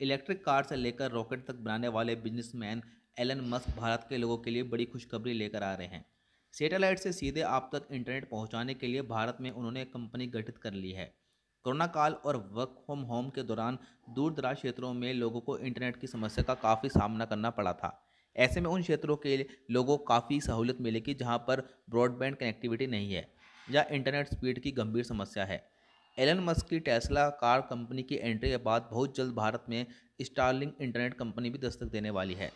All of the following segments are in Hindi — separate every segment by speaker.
Speaker 1: इलेक्ट्रिक कार से लेकर रॉकेट तक बनाने वाले बिजनेसमैन एलन मस्क भारत के लोगों के लिए बड़ी खुशखबरी लेकर आ रहे हैं। सैटेलाइट से सीधे आप तक इंटरनेट पहुँचाने के लिए भारत में उन्होंने एक कंपनी गठित कर ली है। कोरोना काल और वर्क फ्रॉम होम के दौरान दूर दराज क्षेत्रों में लोगों को इंटरनेट की समस्या का काफ़ी सामना करना पड़ा था। ऐसे में उन क्षेत्रों के लोगों को काफ़ी सहूलियत मिलेगी जहाँ पर ब्रॉडबैंड कनेक्टिविटी नहीं है या इंटरनेट स्पीड की गंभीर समस्या है। एलन मस्क की टेस्ला कार कंपनी की एंट्री के बाद बहुत जल्द भारत में स्टारलिंग इंटरनेट कंपनी भी दस्तक देने वाली है।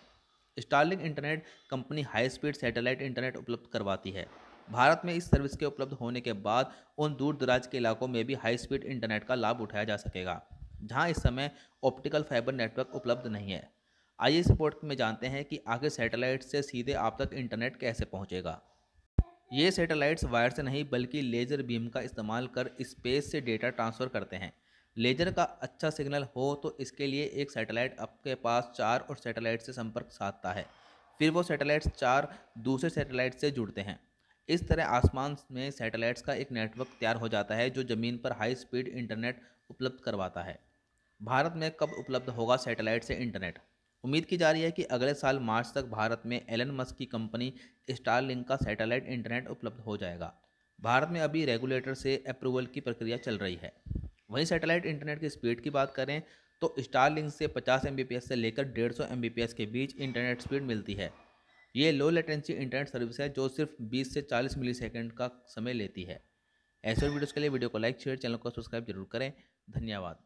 Speaker 1: Starlink internet company high speed satellite internet उपलब्ध करवाती है। भारत में इस सर्विस के उपलब्ध होने के बाद उन दूर दराज के इलाकों में भी हाई स्पीड इंटरनेट का लाभ उठाया जा सकेगा, जहाँ इस समय ऑप्टिकल फाइबर नेटवर्क उपलब्ध नहीं है। आइए इस रिपोर्ट में जानते हैं कि आगे सैटेलाइट से सीधे आप तक इंटरनेट कैसे पहुंचेगा। ये सैटेलाइट्स वायर से नहीं, बल्कि लेज़र बीम का इस्तेमाल कर स्पेस से डेटा ट्रांसफ़र करते हैं। लेज़र का अच्छा सिग्नल हो तो इसके लिए एक सैटेलाइट आपके पास चार और सैटेलाइट से संपर्क साधता है। फिर वो सैटेलाइट्स चार दूसरे सैटेलाइट से जुड़ते हैं। इस तरह आसमान में सैटेलाइट्स का एक नेटवर्क तैयार हो जाता है, जो ज़मीन पर हाई स्पीड इंटरनेट उपलब्ध करवाता है। भारत में कब उपलब्ध होगा सैटेलाइट से इंटरनेट उम्मीद की जा रही है कि अगले साल मार्च तक भारत में एलन मस्क की कंपनी स्टारलिंक का सैटेलाइट इंटरनेट उपलब्ध हो जाएगा। भारत में अभी रेगुलेटर से अप्रूवल की प्रक्रिया चल रही है। वहीं सैटेलाइट इंटरनेट की स्पीड की बात करें तो स्टारलिंक से 50 एम से लेकर 150 एम के बीच इंटरनेट स्पीड मिलती है। ये लो लेटेंसी इंटरनेट सर्विस है, जो सिर्फ़ 20 से 40 मिली का समय लेती है। ऐसे वीडियोज़ के लिए वीडियो को लाइक, शेयर, चैनल को सब्सक्राइब ज़रूर करें। धन्यवाद।